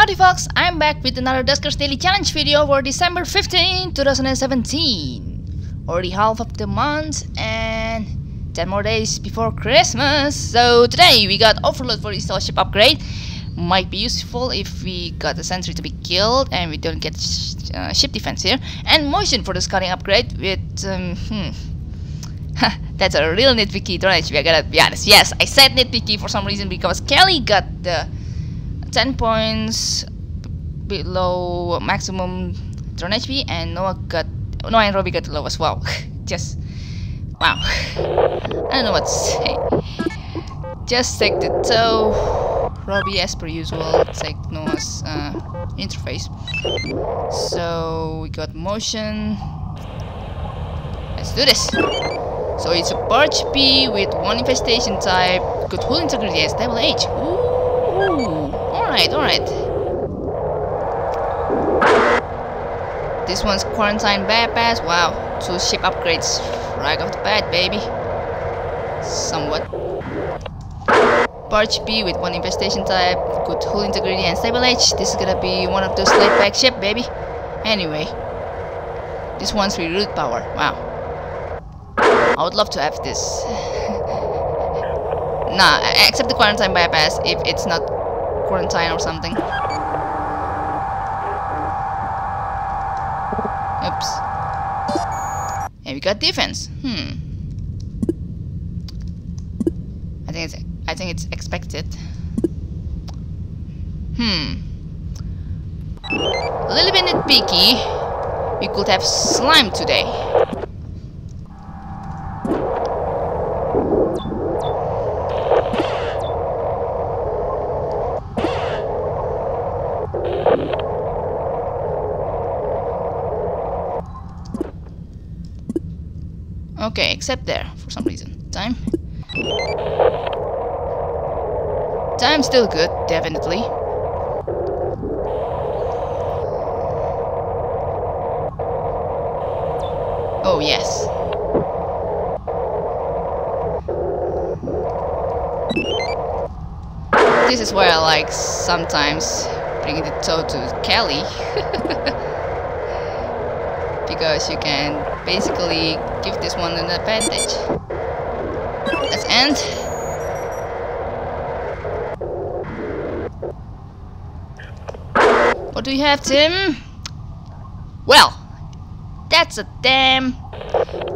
Howdy folks, I'm back with another Duskers Daily Challenge video for December 15, 2017. Already half of the month and 10 more days before Christmas. So today we got Overload for the ship upgrade. Might be useful if we got the sentry to be killed and we don't get sh uh, ship defense here. And Motion for the scouting upgrade with... Um, hmm. That's a real nitpicky drone I gotta be honest. Yes, I said nitpicky for some reason because Kelly got the 10 points below maximum drone HP and Noah got Noah and Robbie got low as well. Just wow. I don't know what to say. Just take the tow. Robbie as per usual, take Noah's uh, interface. So we got motion. Let's do this. So it's a Barge P with one infestation type, good hull integrity and stable H. Ooh. Alright, alright. This one's quarantine bypass. Wow, two ship upgrades right off the bat, baby. Somewhat. Barge B with one infestation type, good hull integrity and stable H. This is gonna be one of those laid back ship, baby. Anyway, this one's reroute power. Wow. I would love to have this. nah, except the quarantine bypass if it's not quarantine or something. Oops. And we got defense. Hmm. I think it's I think it's expected. Hmm. A little bit nitpicky. We could have slime today. Okay, except there for some reason. Time. Time still good, definitely. Oh, yes. This is where I like sometimes bringing the tow to Kelly. because you can basically give this one an advantage. Let's end. What do you have, Tim? Well, that's a damn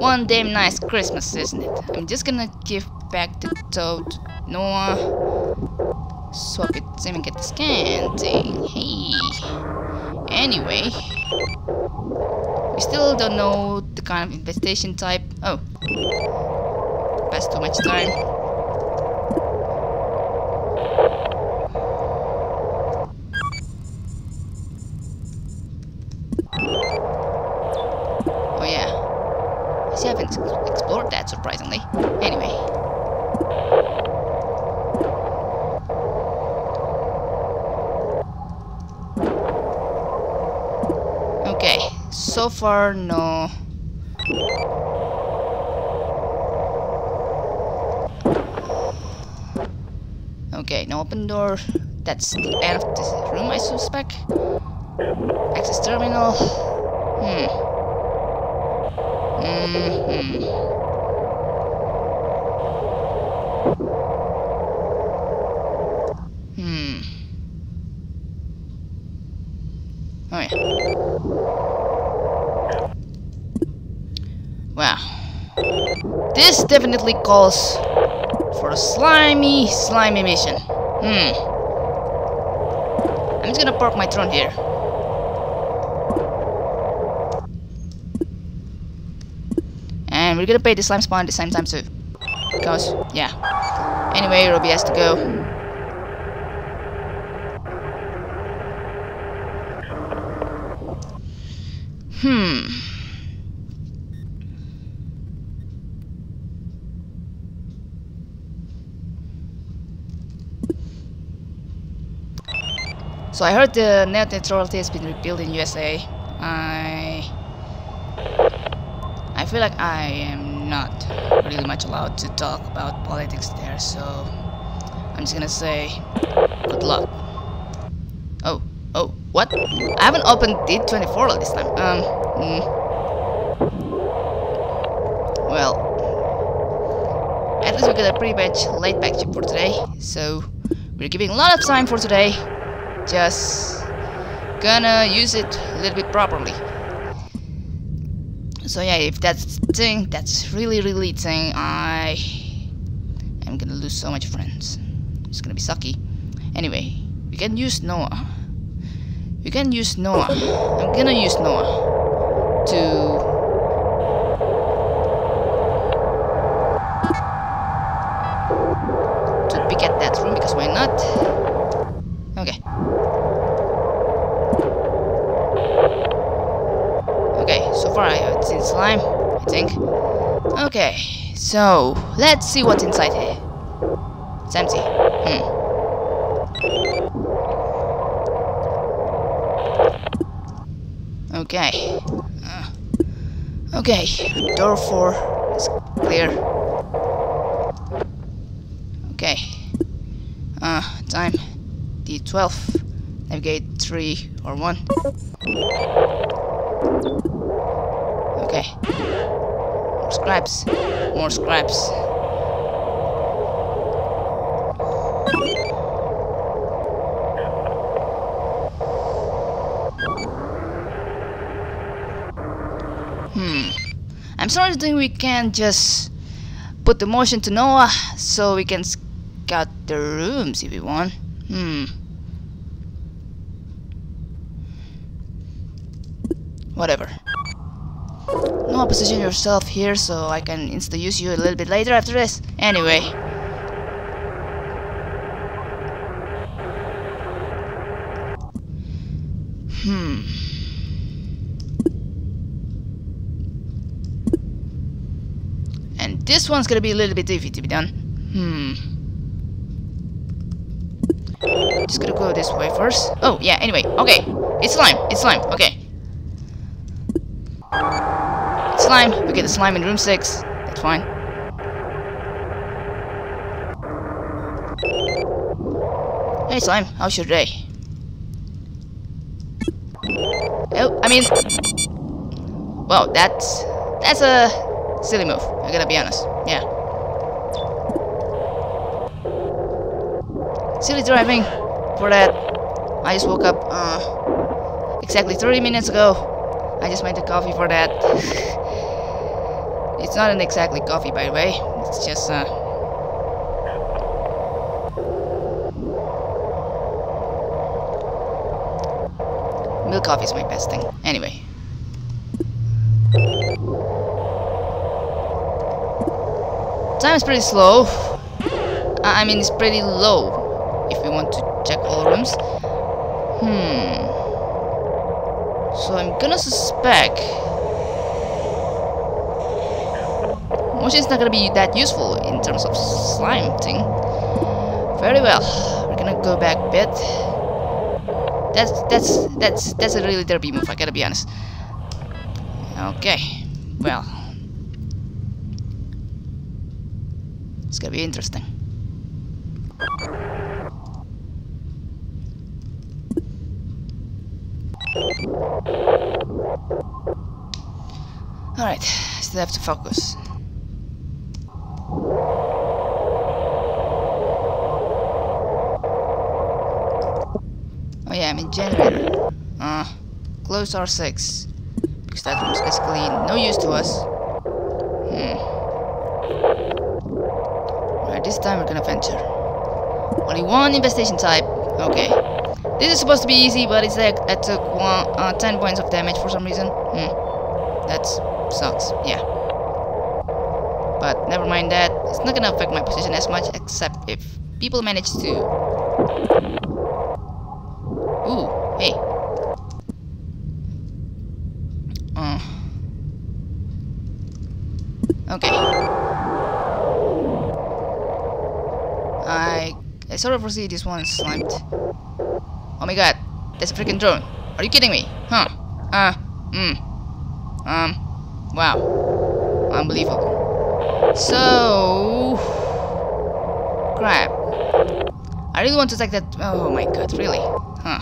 one damn nice Christmas, isn't it? I'm just gonna give back the toad Noah so I could even get the scan thing. Hey. Anyway, we still don't know kind of infestation type. Oh, passed too much time. Oh yeah, I see I haven't explored that surprisingly. Anyway. Okay, so far no. Okay, no open door. That's the end of this room, I suspect. Access terminal. Hmm. Mm hmm. Hmm. Oh yeah. Wow. This definitely calls for a slimy, slimy mission. Hmm. I'm just gonna park my drone here. And we're gonna pay the slime spawn at the same time too. Because, yeah. Anyway, Robbie has to go. Hmm. So I heard the net neutrality has been repealed in USA. I I feel like I am not really much allowed to talk about politics there, so I'm just gonna say good luck. Oh, Oh, what? I haven't opened D24 all this time. Um, mm. Well, at least we got a pretty much laid back chip for today. So, we're giving a lot of time for today. Just gonna use it a little bit properly. So yeah, if that's thing, that's really really thing, I am gonna lose so much friends. It's gonna be sucky. Anyway, we can use Noah. We can use Noah. I'm gonna use Noah to to pick at that room because why not? Okay. Okay, so far I haven't seen slime, I think. Okay, so let's see what's inside here. It's empty. Hmm. Okay. Uh, okay, door 4 is clear. Okay. Uh, time. D12. Navigate 3 or 1. Okay. Scraps. More scraps. Hmm. I'm sorry to think we can't just put the motion to Noah so we can scout the rooms if we want. Hmm. Whatever. Position yourself here so I can insta use you a little bit later after this. Anyway. Hmm. And this one's gonna be a little bit iffy to be done. Hmm. Just gonna go this way first. Oh, yeah, anyway. Okay. It's slime. It's slime. Okay. Slime. We get the slime in room 6. That's fine. Hey, slime. How's your day? Oh, I mean... Well, that's... That's a silly move. I gotta be honest. Yeah. Silly driving for that. I just woke up uh, exactly 30 minutes ago. I just made the coffee for that. It's not an exactly coffee, by the way. It's just uh, milk coffee is my best thing. Anyway. Time is pretty slow. I mean, it's pretty low if we want to check all rooms. Hmm. So I'm gonna suspect motion is not gonna be that useful in terms of slime thing. Very well. We're gonna go back a bit. That's that's that's that's a really derpy move. I gotta be honest. Okay. Well. It's gonna be interesting. Alright, still have to focus. In generator. Uh, close R6. Because that room's basically no use to us. Hmm. Right, this time we're gonna venture. Only one infestation type. Okay. This is supposed to be easy, but it's like that took one, uh, 10 points of damage for some reason. Hmm. That sucks. Yeah. But never mind that. It's not gonna affect my position as much, except if people manage to. Ooh, hey. Uh. Okay. I I sort of foresee this one slimed. Oh my god, that's a freaking drone. Are you kidding me? Huh? Uh, mm. Um, wow. Unbelievable. So... Crap. I really want to take that... Oh my god, really? Huh.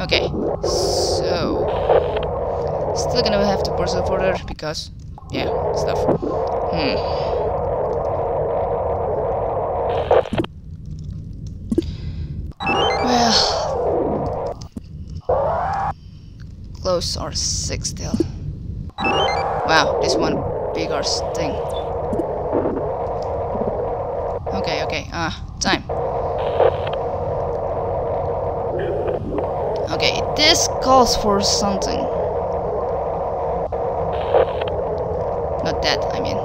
Okay, so still gonna have to pursue further because yeah, stuff. Hmm. Close or six still. Wow, this one bigger thing. Okay, okay, uh, time. Okay, this calls for something. Not that, I mean.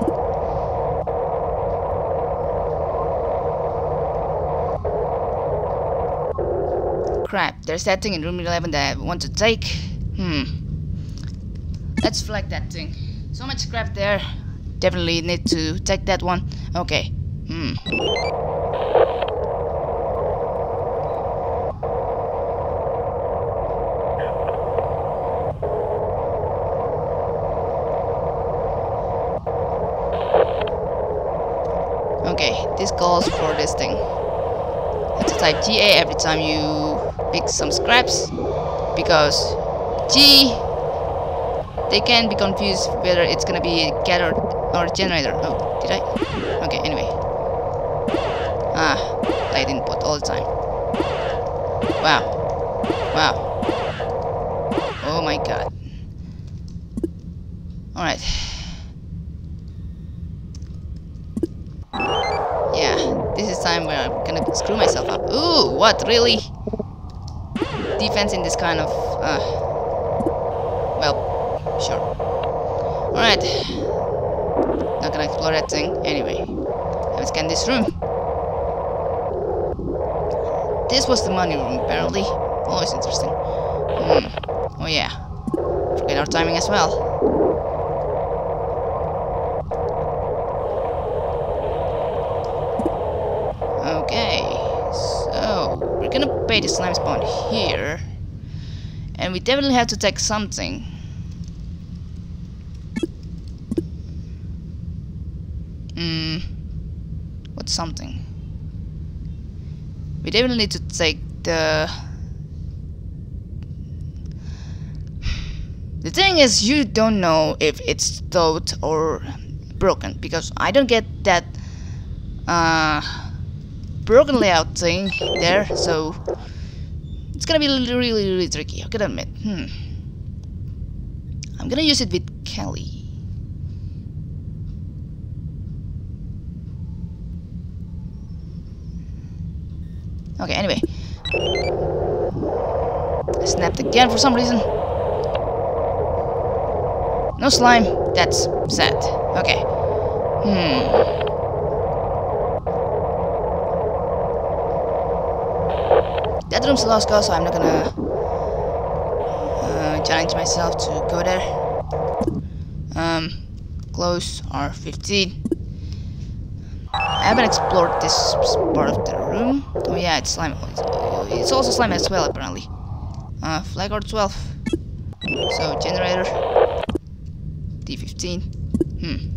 Crap, there's that thing in room 11 that I want to take. Hmm. Let's flag that thing. So much scrap there. Definitely need to take that one. Okay. Hmm. Okay, this calls for this thing. Have to type GA every time you pick some scraps because G they can be confused whether it's gonna be a gather or generator. Oh, did I? Okay, anyway. Ah, I didn't put all the time. Wow. Wow. Oh my god. Alright. Yeah, this is time where I'm gonna screw myself up. Ooh, what, really? Defense in this kind of, uh, Sure. Alright. Not gonna explore that thing. Anyway. Let's scan this room. This was the money room, apparently. Always interesting. Hmm. Oh yeah. Forget our timing as well. Okay. So, we're gonna pay the slime spawn here. And we definitely have to take something. Something. We definitely need to take the... The thing is, you don't know if it's thought or broken, because I don't get that uh, broken layout thing there, so it's gonna be really, really, really tricky, I gotta admit. Hmm. I'm gonna use it with Kelly. Okay, anyway. I snapped again for some reason. No slime. That's sad. Okay. Hmm. That room's lost cause, so I'm not gonna uh, challenge myself to go there. Um, close R15. Haven't explored this part of the room. Oh yeah, it's slime. It's also slime as well, apparently. Uh, flag or 12. So, generator. D15. Hmm.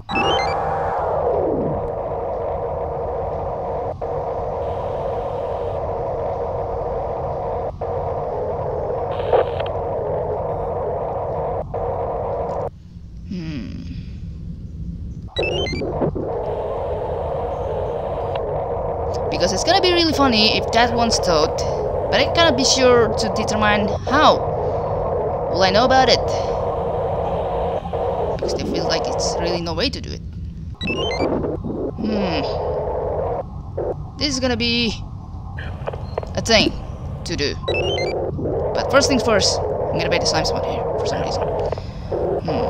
Because it's gonna be really funny if that one's taught, but I cannot be sure to determine how. Will I know about it? Because it feels like it's really no way to do it. Hmm. This is gonna be a thing to do. But first things first, I'm gonna bait the slime spot here for some reason. Hmm.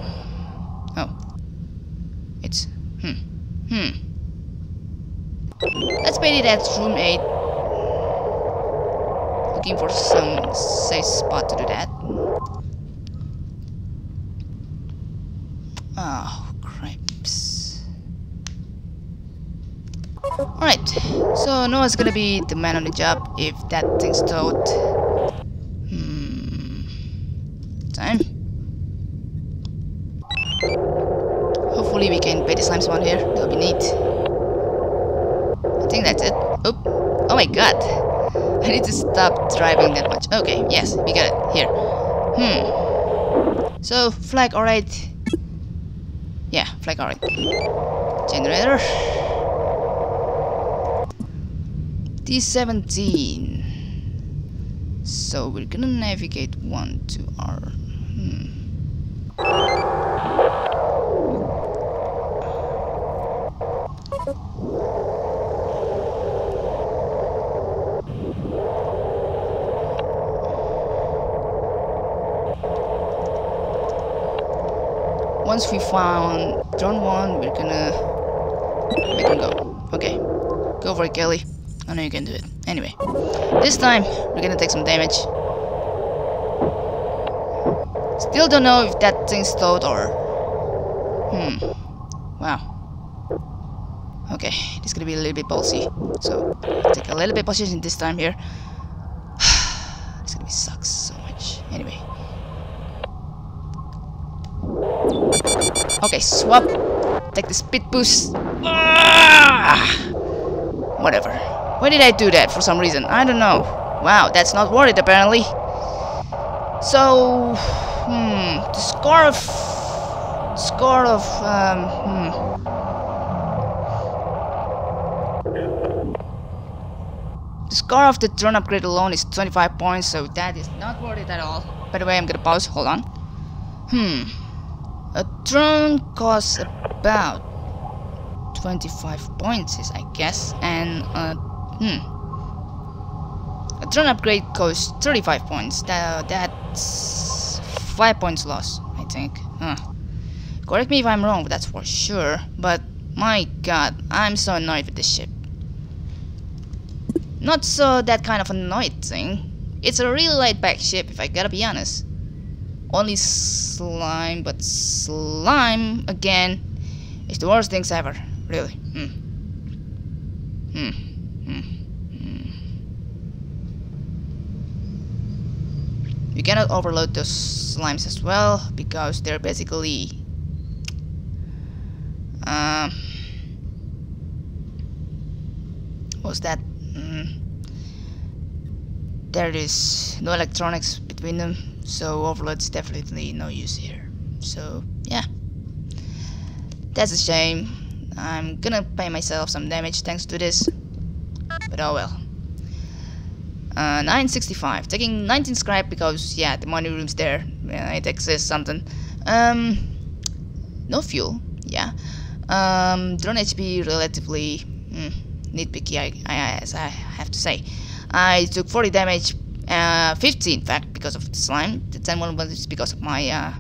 Oh. It's hmm. Hmm. Let's bait it at room 8. Looking for some safe spot to do that. Oh, cripes. Alright, so Noah's gonna be the man on the job if that thing's towed. Hmm. Time. Hopefully we can bait the slime spawn here, that'll be neat think that's it. Oh, oh my god. I need to stop driving that much. Okay, yes, we got it. Here. Hmm. So, flag alright. Yeah, flag alright. Generator. T17. So we're gonna navigate one to our. Hmm. Once we found drone one, we're gonna make him go. Okay, go for it, Kelly. I know you can do it. Anyway, this time we're gonna take some damage. Still don't know if that thing's stowed or... Hmm. Wow. Okay, this is gonna be a little bit ballsy. So, take a little bit position this time here. this gonna be sucks so much. Anyway. Okay, swap. Take the speed boost. Ah! Whatever. Why did I do that for some reason? I don't know. Wow, that's not worth it apparently. So, hmm, the score of, score of, um, hmm. The score of the drone upgrade alone is 25 points, so that is not worth it at all. By the way, I'm gonna pause. Hold on. Hmm. A drone costs about 25 points, I guess, and uh, hmm. A drone upgrade costs 35 points. That, that's 5 points loss, I think. Huh. Correct me if I'm wrong, that's for sure. But my god, I'm so annoyed with this ship. Not so that kind of annoyed thing. It's a really laid back ship, if I gotta be honest. Only slime, but slime again is the worst things ever. Really. Hmm. Hmm. Hmm. Hmm. You cannot overload those slimes as well because they're basically um what's that? Mm. There is no electronics between them so overload's definitely no use here. So yeah, that's a shame. I'm gonna pay myself some damage thanks to this, but oh well. Uh, 965, taking 19 scrap because yeah, the money room's there. Yeah, it exists something. Um, no fuel. Yeah. Um, drone HP relatively mm, nitpicky. I, I, as I have to say, I took 40 damage uh, 50 in fact because of the slime. The 10 one was because of my uh,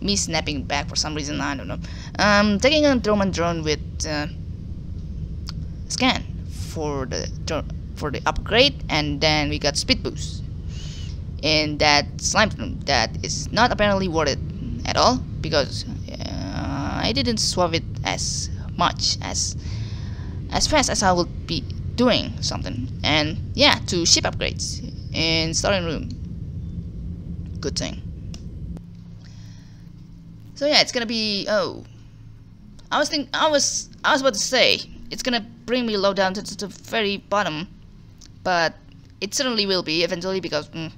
me snapping back for some reason. I don't know. Um, taking a drone drone with uh, scan for the for the upgrade, and then we got speed boost. And that slime drone that is not apparently worth it at all because uh, I didn't swap it as much as as fast as I would be doing something. And yeah, to ship upgrades in starting room. Good thing. So yeah, it's gonna be oh. I was think I was I was about to say it's gonna bring me low down to, to the very bottom, but it certainly will be eventually because mm,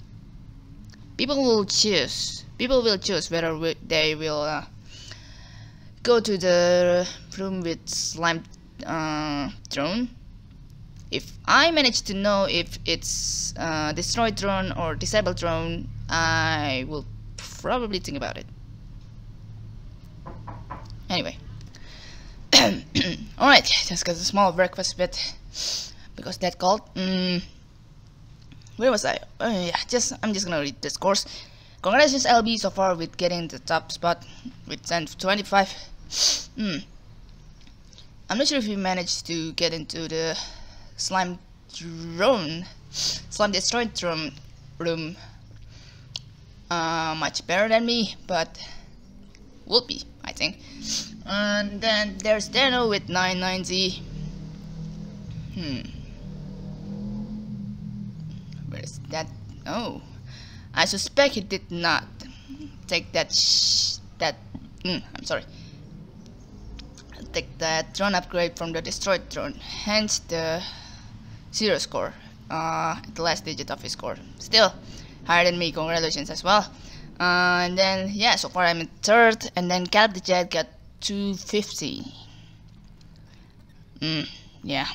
people will choose. People will choose whether they will uh, go to the room with slime uh, drone if I manage to know if it's uh, destroyed drone or disabled drone, I will probably think about it. Anyway. Alright, just got a small breakfast bit because that called. Mm, where was I? Oh yeah, just I'm just gonna read this course. Congratulations LB so far with getting the top spot with 10 25. Hmm. I'm not sure if you managed to get into the slime drone slime destroyed drone room. Uh, much better than me but will be I think. And then there's Dano with 990 hmm. Where's that? Oh. I suspect he did not take that that mm, I'm sorry. Take that drone upgrade from the destroyed drone. Hence the zero score. Uh, the last digit of his score. Still higher than me. Congratulations as well. Uh, and then yeah, so far I'm in third, and then Caleb the Jet got 250. Mm, yeah.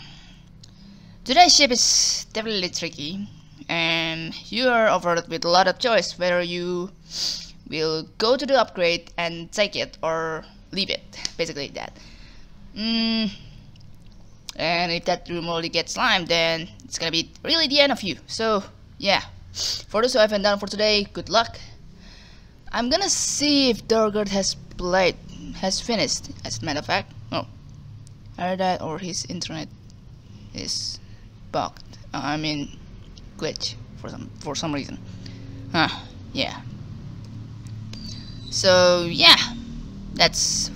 Today's ship is definitely tricky, and you are offered with a lot of choice whether you will go to the upgrade and take it or leave it. Basically that. Mm, and if that room only gets slimed, then it's gonna be really the end of you. So yeah, for those who haven't done for today, good luck. I'm gonna see if Dargaard has played, has finished, as a matter of fact. Oh, either that or his internet is bugged. Uh, I mean, glitch for some for some reason. Huh? Yeah. So yeah, that's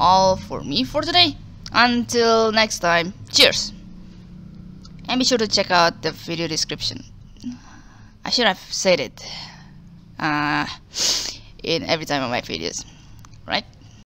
all for me for today. Until next time, cheers! And be sure to check out the video description. I should have said it uh, in every time of my videos, right?